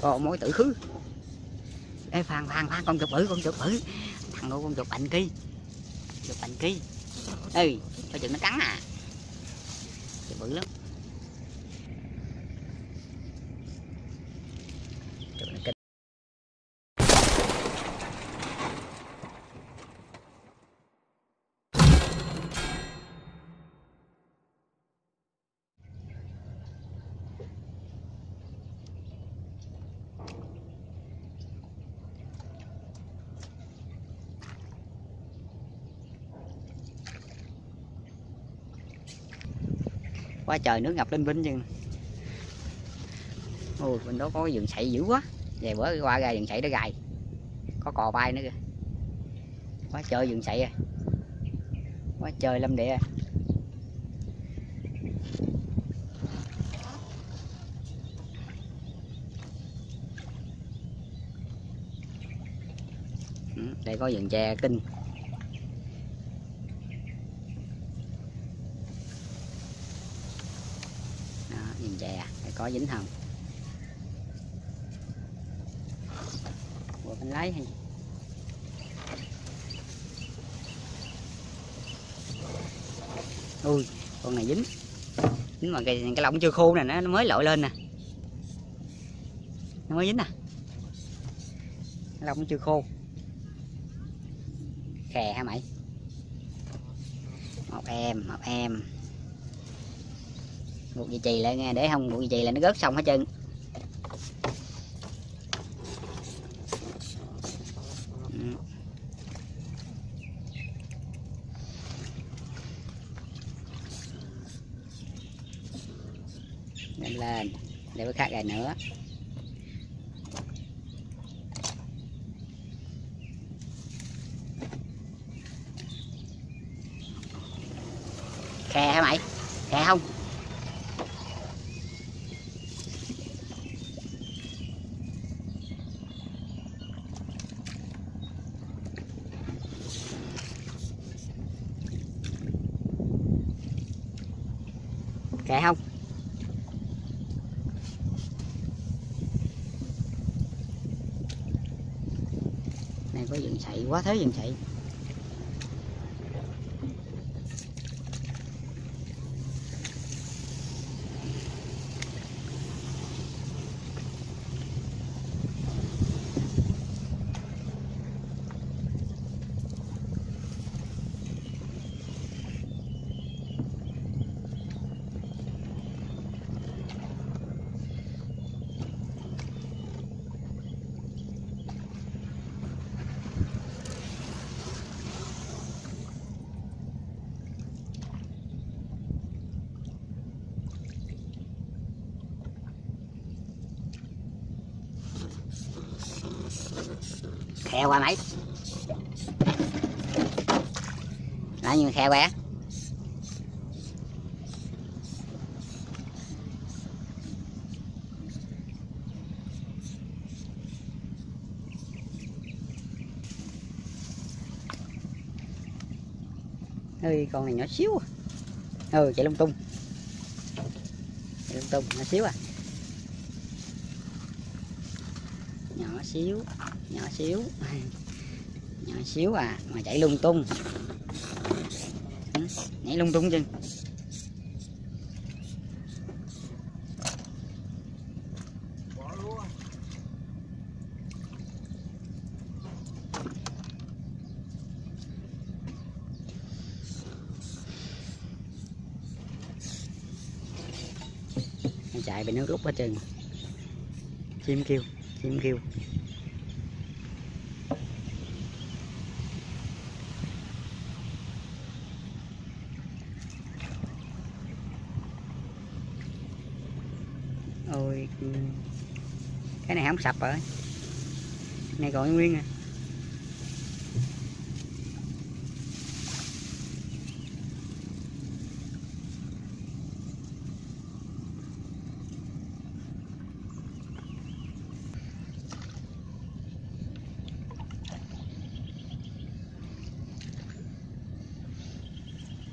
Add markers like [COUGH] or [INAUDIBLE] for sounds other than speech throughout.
còn mối tử khứ. Ê Phan Phan Phan con chụp bự, con chụp bự. Thằng con chụp bành kia chụp bành kia ê coi chừng nó cắn à? Chụp bự lắm. Quá trời nước ngập linh vinh nhưng, ôi bên đó có cái giường sậy dữ quá. Về bữa qua ra giường sậy nó gài. Có cò bay nữa kìa. Quá trời giường sậy à. Quá trời lâm địa. À. Đây có vườn tre kinh đó nhìn cỏ vĩnh hằng dính mình lấy hay? Ui con này dính. Dính mà cái cái lông chưa khô này nó, nó mới lội lên nè. Nó mới dính nè cái lông chưa khô. Khè hả mày? Một em một em buộc dây chì lại nghe, để không buộc dây chì là nó rớt xong hết trơn. Lên lên, để có khác lại nữa khe hả mày khe không kệ không? Này có dừng sậy quá thế dừng sậy khe qua máy, đó như khe qua. Ơi con này nhỏ xíu à. ừ chạy lung tung. Chạy lung tung nhỏ xíu à. Nhỏ xíu nhỏ xíu. Nhỏ xíu à mà chạy lung tung. Nhảy lung tung chân chạy bị nước lúc hết trơn. Chim kêu chim kêu ôi ừ. cái này không sập rồi này còn nguyên à.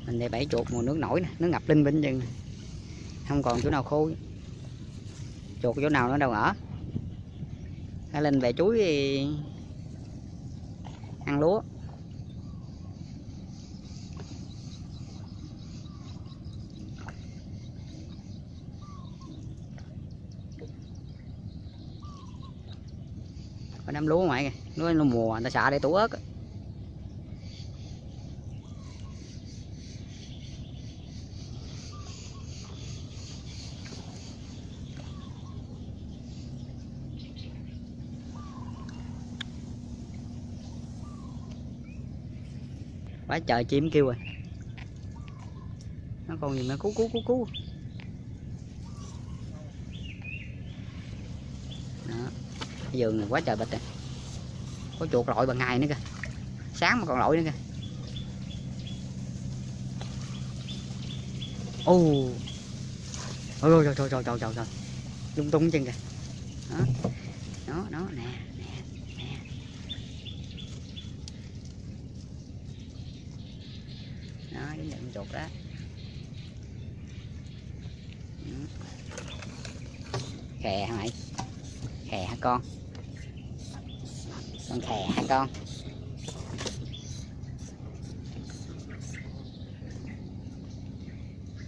Mình đây bảy chuột mùa nước nổi nè nó ngập linh binh chừng không còn chỗ nào khô. Chuột chỗ nào nó đâu ở. Cái Linh về chuối thì ăn lúa. Năm lúa ngoài kìa. Lúa nó mùa, người ta xả để tủ ớt quá trời chim kêu rồi. Nó còn gì nữa? Cú cú cú cú đó. Cái này quá trời bịch rồi. Có chuột lội bằng ngày nữa kìa. Sáng mà còn lội nữa kìa. Ô. Ôi trời trời trời trời trời lung tung chân kìa. Đó. Đó đó, nè đó chột ra. Đó khè hả mày? Khè hả con? Con khè hả con?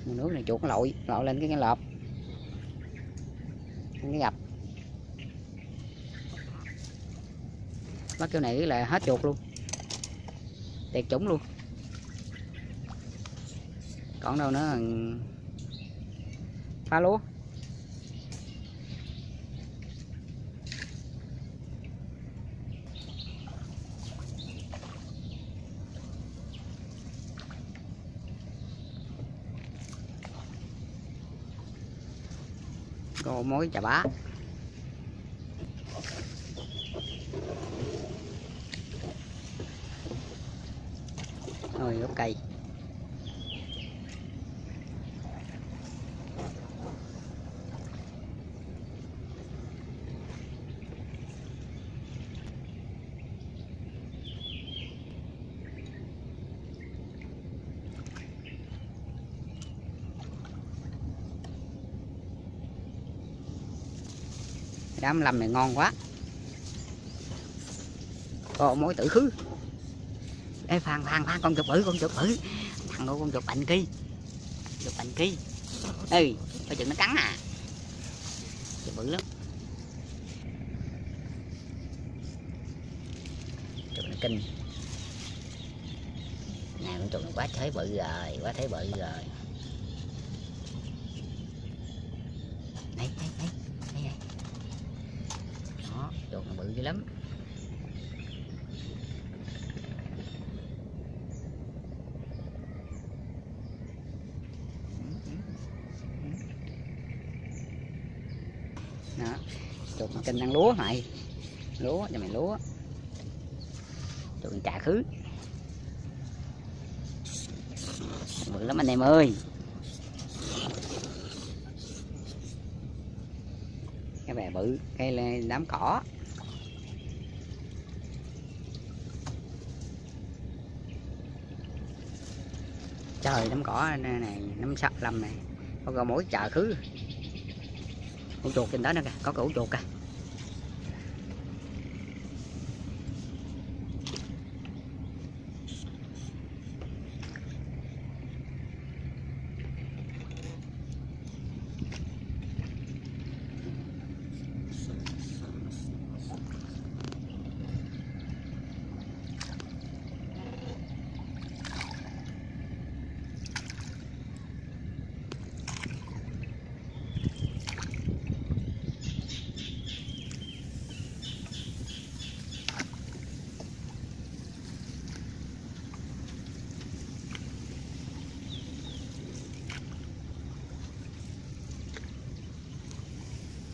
Nước này chuột nó lội lội lên cái cái lợp. Cái gặp. Bắt kiểu này là hết chuột luôn. Tiệt chủng luôn còn đâu nữa? Phá lúa có mối chà bá. Rồi gốc cây đám lâm này ngon quá. Có mối tử khứ. Ê phan phan phan con chụp bự, con chụp bự. Thằng ngô con chụp bệnh kia chụp bệnh kia ê, coi chừng nó cắn à. Chụp bự lắm. Chụp nó kinh. Nè con chụp nó quá thế bự rồi, quá thế bự rồi đây đây đây đây đây đó chuột nó bự dữ lắm. Đó, chuột nó kinh ăn lúa mày. Lúa, cho mày lúa. Chuột nó khứ. Bự lắm anh em ơi. Cái bè bự, cái đám cỏ. Trời nấm cỏ này, này nấm sập lâm này có cả mỗi chợ khứ. Ủ chuột trên đó nữa kìa có cái ủ chuột kìa.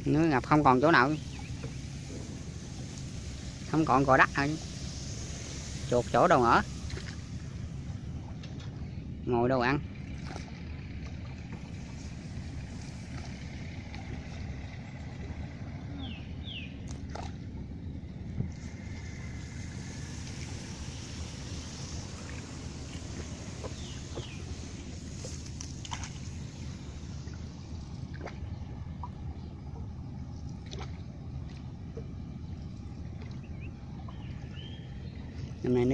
Nước ngập không còn chỗ nào không còn cò đất thôi chuột chỗ đâu ở? Ngồi đâu ăn?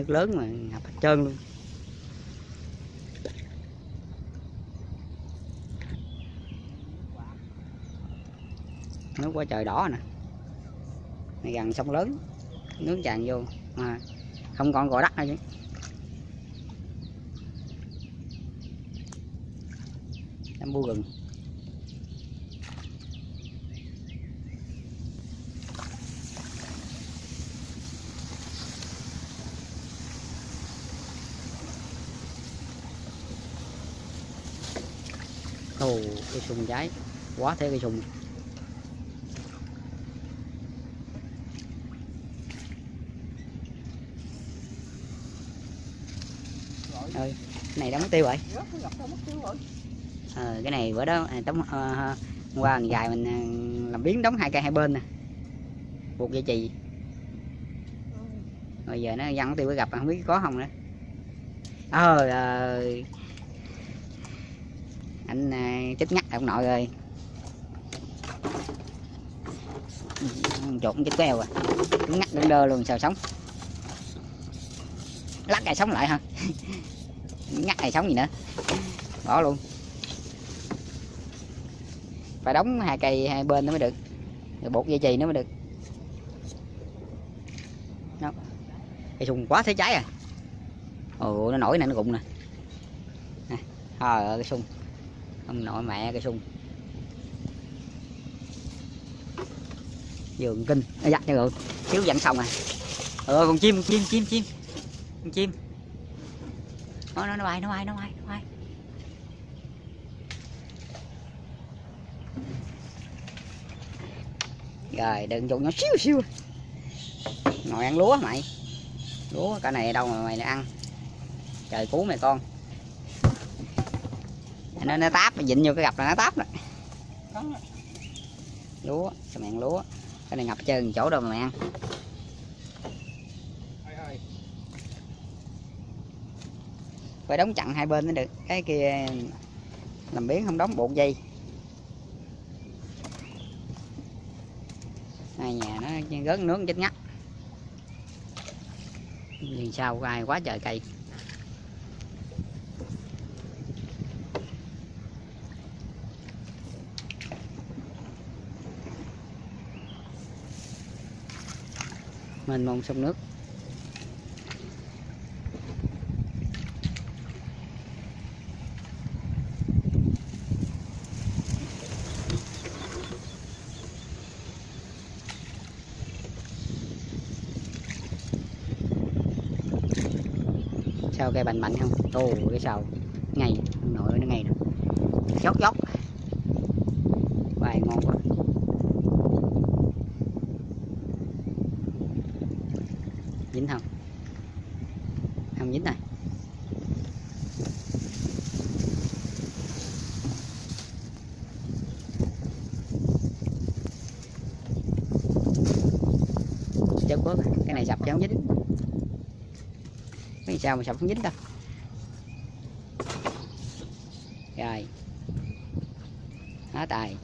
Nước lớn mà, ngập hết trơn luôn. Nước qua trời đỏ nè. Này gần sông lớn, nước tràn vô, mà không còn gò đất nữa chứ. Em bu gừng ồ cây sùng trái quá thế cây sùng ơi cái này đã mất tiêu rồi. Ờ, cái này bữa đó à, à, hôm ờ, ờ, qua ngày dài mình à, làm biến đóng hai cây hai bên nè. Buộc dây chì. Rồi giờ nó văng tiêu gặp không biết có không nữa. Ơi ơi anh à, chết ngắt ông nội rồi trộn chết queo à. Cứ ngắt đứng đơ luôn sao sống? Lắc này sống lại hả? Ngắt này sống gì nữa? Bỏ luôn. Phải đóng hai cây hai bên nó mới được. Rồi bột dây chì nó mới được. Đó. cây sùng quá thế trái à. Ồ nó nổi này nó rụng nè. À, trời cái sung ông nội mẹ cây sung. Giường kinh. Nó dắt cho rồi. Thiếu dặn xong rồi. Ờ con chim chim chim chim. Con chim. Nó nó nó bay nó bay nó bay nó bay rồi, đừng dùng nó xíu xíu. Ngồi ăn lúa mày. Lúa, cái này đâu mà mày ăn. Trời cứu mày con nó nó táp dịnh vô cái gặp là nó táp rồi. Lúa sao ăn lúa? Cái này ngập trơn chỗ đâu mà mày ăn. Phải đóng chặn hai bên mới được. Cái kia làm biến không đóng bột dây. Hai nhà nó gớt nướng chết ngắt. Vì sao ai quá trời cây mênh mông sông nước. Sao cây bành mạnh không? Tô cái sao? Ngày nội nó ngày nè. Dốc dốc bài ngon quá dính không? Không dính này chéo bớt cái này sập chéo dính. Cái sao mà sập không dính đâu rồi. Há tài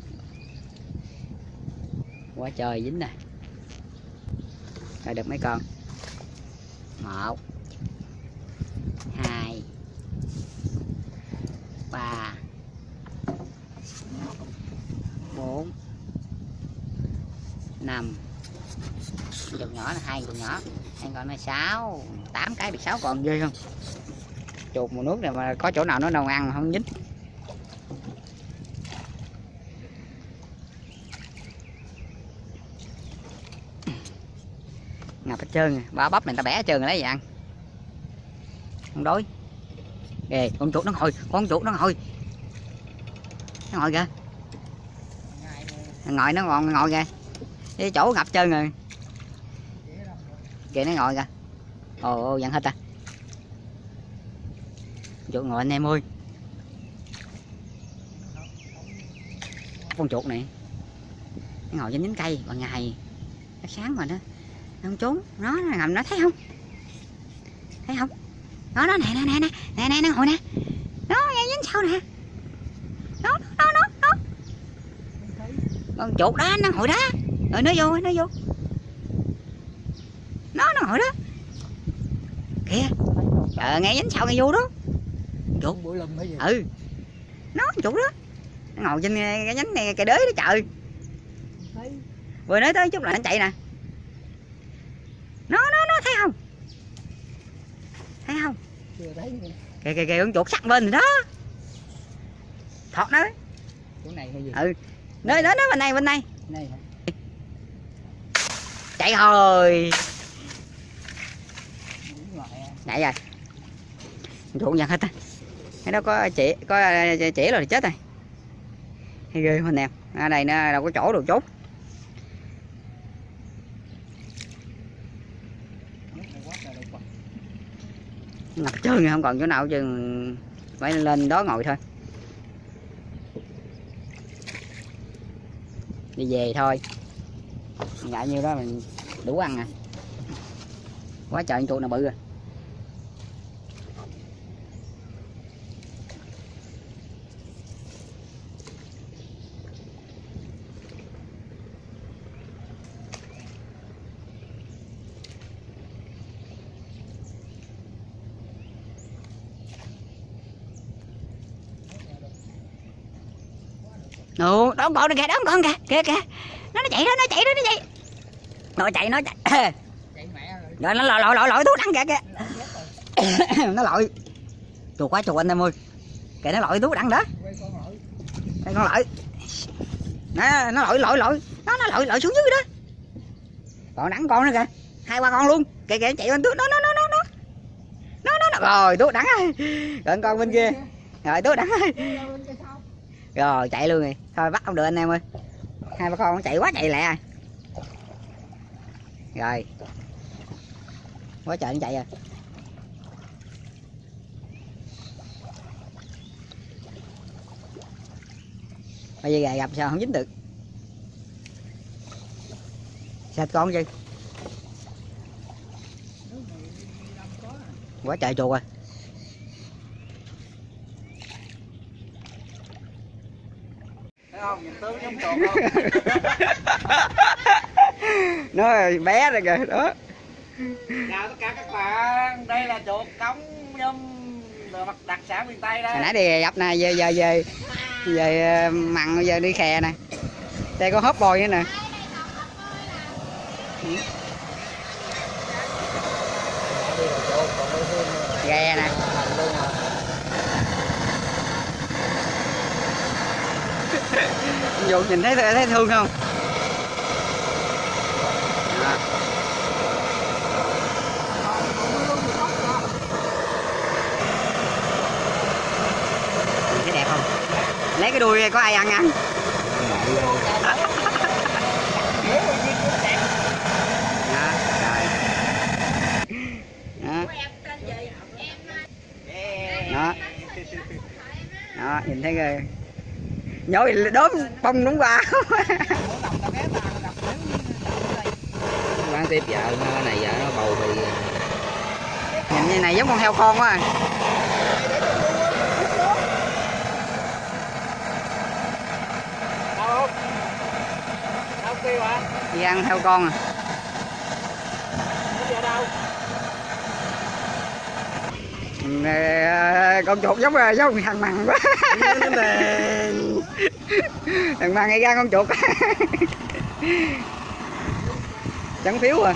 quá trời dính nè. Rồi được mấy con? Một, hai, ba, bốn, năm. Chục nhỏ là hai con nhỏ. Anh còn là sáu. Tám cái được sáu con ghê không? Chuột mùa nước này mà có chỗ nào nó đâu ăn mà không dính. Trơn ba bắp mình ta bẻ trơn rồi lấy dạng. Ăn không đói. Kìa, con chuột nó ngồi, con chuột nó ngồi. Nó ngồi kìa. Ngồi, nó ngồi ngồi kìa. Cái chỗ ngập trơn rồi. Kìa, nó ngồi kìa. Ồ ồ, dặn hết ta. Chuột ngồi anh em ơi. Con chuột này, nó ngồi trên nhánh cây bằng ngày nó sáng mà nó không trốn nó nó ngầm nó thấy không? Thấy không? Nó nó nè nè nè nè nè nè nó ngồi nè. Nó ngay dính sau nè. Nó nó nó nó con chuột đó nó ngồi đó. Rồi nó vô nó vô. Nó nó ngồi đó. Kìa. Ờ nghe dính sao nghe vô đó. Chuột. Bụi lùm hay gì? ừ. Nó chủ đó. Nó ngồi trên cái nhánh này cái đới đó trời. Vừa nói tới chút là nó chạy nè thấy không? Thấy không? Kìa kìa kìa con chuột sắc bên rồi đó. Thọt nó. Chỗ này hay gì? ừ. Nơi nó nó bên này bên này. Này hả? chạy rồi Đúng rồi. à. chuột nhặt hết á. Cái đó có chỉ có ờ, chỉ rồi thì chết rồi. Hay ghê anh em ở đây nó đâu có chỗ đâu chốt Nước này quá trời đâu còn ngập trơn không còn chỗ nào chừng phải lên đó ngồi thôi. Đi về thôi. Ngại nhiêu đó mình đủ ăn à. Quá trời con chuột nào bự rồi Ồ, đó con này kìa, đó con kìa, kìa kìa. Nó nó chạy đó, nó chạy đó, nó chạy. Nó chạy, nó chạy. Chạy mẹ rồi. Nó lội lội lội lội thuốc đắng kìa kìa. [COUGHS] Nó lội. Chuột quá chuột anh em ơi. Kìa nó lội thuốc đắng đó. Đây con lội. Nó nó lội lội lội. Nó nó lội lội xuống dưới đó. Còn đắng con nữa kìa. Hai ba con luôn. Kìa kìa chạy bên thuốc nó nó nó nó nó. Nó nó nó rồi thuốc đắng rồi. Rồi con bên kia. Rồi thuốc đắng rồi. Đi ra bên kia sau rồi, chạy luôn rồi. Thôi, bắt không được anh em ơi. Hai ba con nó chạy quá chạy lẹ rồi. Quá trời nó chạy rồi. Bây giờ gà gặp sao không dính được. Sạch con chứ quá trời chuột rồi Thấy không? Nhìn tướng giống chuột không? Nó bé rồi kìa đó. Chào tất cả các bạn, đây là chuột cống nhum đặc, đặc sản miền Tây hồi đây. nãy đi gặp nè giờ giờ về về ờ, mặn giờ đi khè nè. Đây có hớp bồi nữa nè Đây là chuột, còn đây thêm ghe nè hành luôn à dù nhìn thấy thấy thương không? À. Nhìn thấy đẹp không? Lấy cái đuôi có ai ăn ăn? Dạ, dạ. Dạ. Đó. Đó, nhìn thấy ghê nhối đốm bông đúng qua [LAUGHS] Bán tiếp vợ này vợ nó bầu bì nhìn như này giống con heo con quá à. Đi ăn heo con à. Nó con chuột giống giống thằng mằn quá thằng mằn ngay ra con chuột chẳng phiếu à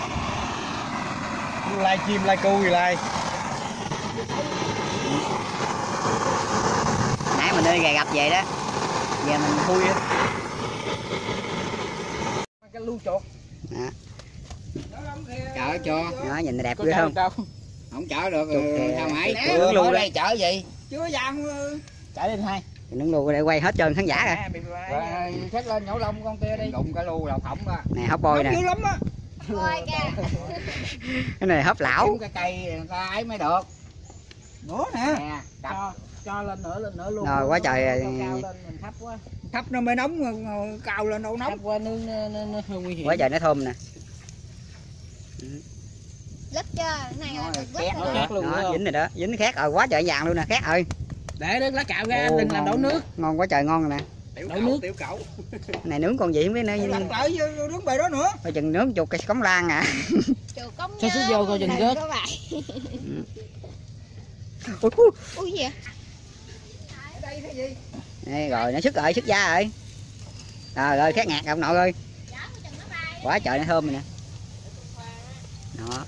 Lai chim lai cu gì lai? nãy mình đi gà gặp về đó giờ mình thui á Cái lu chuột. Đó. Chở cho. đó nhìn đẹp ghê không? Không chở được kìa. sao mãi Nè, Tưởng luôn đây chở gì? chưa dám Chở lên hai. nướng lu để quay hết trơn khán giả rồi Rồi xách lên nhổ lông con kia đi. đụng cái lu đầu phỏng đó này hấp bôi nè lắm á. cái này hấp lão cái cây người ta ấy mới được Nữa nè. nè Cho cho lên nữa lên nữa luôn. Rồi, quá trời lên mình thấp quá. thấp nó mới nóng cao lên đâu nóng Thấp quá nó nó nó, nó hơi nguy hiểm. quá trời nó thơm nè lít chưa cái này là lít nó rồi. Khác luôn đó, dính rồi đó. Dính khét rồi quá trời vàng luôn nè khét ơi Để đứng lá cạo ra Ồ, đừng làm đổ nước. ngon quá trời ngon rồi nè. Tiểu Đậu nước. tiểu cẩu. Cái này nướng còn gì không biết nữa nhưng lại nước bề đó nữa. coi chừng nướng chuột cây cống lan à. [LAUGHS] Chuột Sao xuống vô coi chừng rớt. [LAUGHS] ui, ui. ui gì vậy? Đây, rồi nó sức rồi sức da rồi rồi rồi khét ngạt ông nội ơi. Quá trời nó thơm rồi nè. Đó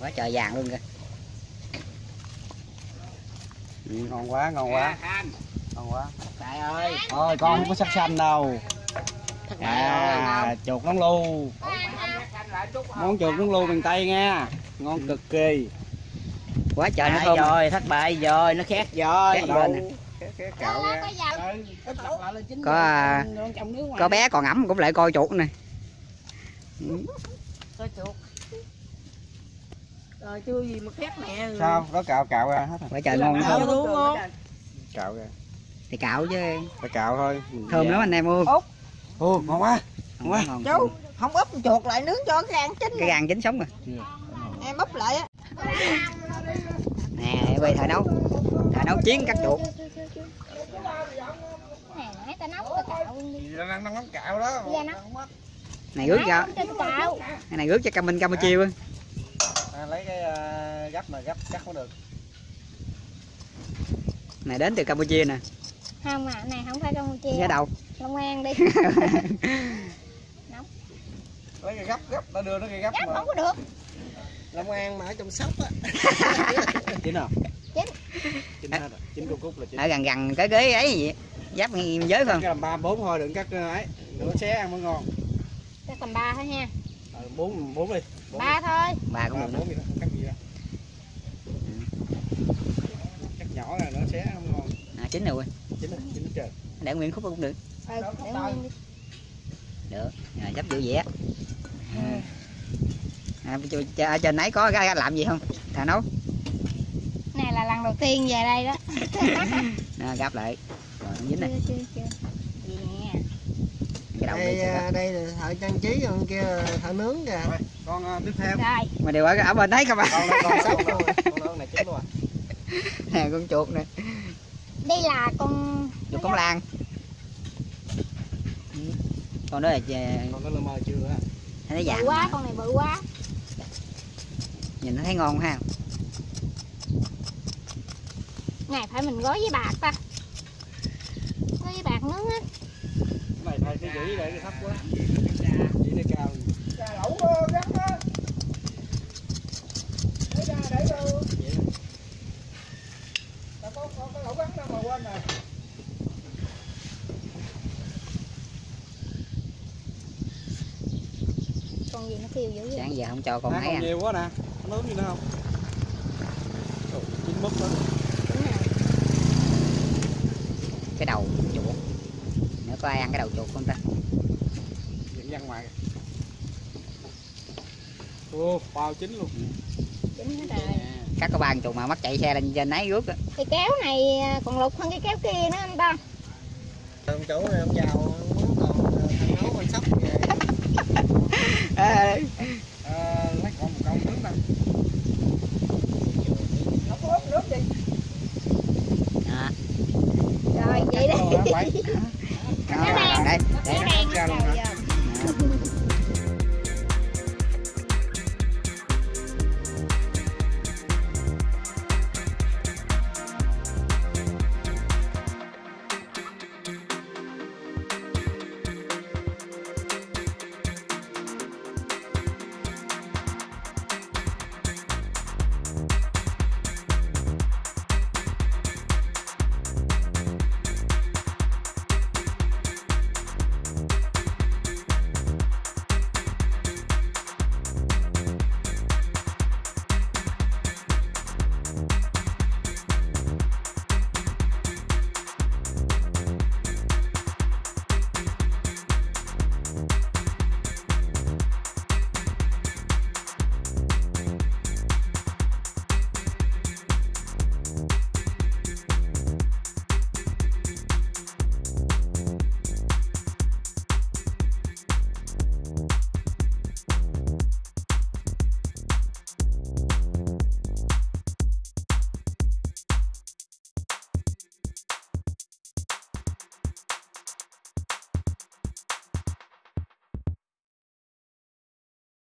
quá trời vàng luôn kìa. Ừ, ngon quá ngon quá. Ngon quá. Đại ơi. Thôi con không có sắc xanh đâu. Thất bại ơi à, chuột nón lu. Món chuột nón lu miền tây nha. Ngon cực kỳ. Quá trời nó Bại thơm rồi thất bại rồi nó khét rồi Khét bên có Có, à, có bé còn ẩm cũng lại coi chuột chuột Rồi chưa gì mà khét mẹ sao đó cạo cạo ra hết rồi quá trời ngon nó thơm đúng không cạo ra. Thì cạo chứ. Phải cạo thôi. Thơm lắm anh em ơi. Ồ, ngon quá. Ngon. Quá chú không úp chuột lại nướng cho cái gan chín cái gan chín sống rồi. Em úp lại á. Nè quay thợ nấu. Thợ nấu chiến cắt chuột. Này nãy ta nấu ta cạo đi. Đang đang nóng cạo đó. Dạ, này rước cho. Nấu cái này rước cho Cam- bên campuchia á à, lấy cái uh, gấp mà gấp chắc không được. Này đến từ campuchia nè. Không à này không phải Campuchia giá đâu? Long An đi. [LAUGHS] Lấy cái gấp gấp đã đưa nó cái gấp Chắc mà. không có được. Long An mà ở trong sóc á. [LAUGHS] Chín không Chín. chín hết rồi. Chín cục cúc là chín. Ở gần gần cái ghế ấy gì giáp ngay giới không? cái làm ba bốn thôi đừng cắt ờ, ấy. Nữa xé ăn mới ngon. Chắc tầm ba thôi ha. Ờ, bốn bốn đi ba thôi. Bà cũng ba được nữa. Bốn gì đó không cắt gì đâu cắt nhỏ là nó xé không ngon. À, chín rồi. Chín rồi chín hết trời để nguyên khúc cũng được. Ừ, để nguyên đi. Được. Rồi sắp vui vẻ. À, ch- ch- ở trên ấy có cái làm gì không? Thà nấu. Này là lần đầu tiên về đây đó. [LAUGHS] À, gắp lại. Rồi không dính này chưa chưa chưa. Cái đầu đây, sẽ à, đây là thợ trang trí còn kia là thợ nướng kìa. rồi con ờ, tiếp theo. Rồi mà đều ở, ở bên đấy các bạn. Con con rồi [LAUGHS] con lớn này chín luôn rồi nè con chuột nè. Đây là con chuột con lan Ừ. con đó là chè- con có lơ mơ chưa á? Thấy nó bự dạng quá mà. con này bự quá. Nhìn nó thấy ngon ha. Này phải mình gói với bạc ta. Gói với bạc nướng á. Này thay cái dĩ để cái thấp quá dĩ để cao lẩu gắn á Để ra để vô Đã có, có cái lẩu gắn đâu mà quên rồi con gì nó kêu dữ vậy sáng giờ không cho con ăn ấy còn ăn nhiều quá nè. Gì nữa không Ồ, chín mất nữa rồi. cái đầu chuột. Nếu có ai ăn cái đầu chuột không ta? Dẫn văn ngoài ô bao chín luôn. Chính hết rồi. có ba con chuột mà mắc chạy xe lên trên ấy rước á. Cái kéo này à, còn lục hơn cái kéo kia nữa anh ta ông chủ này ông chào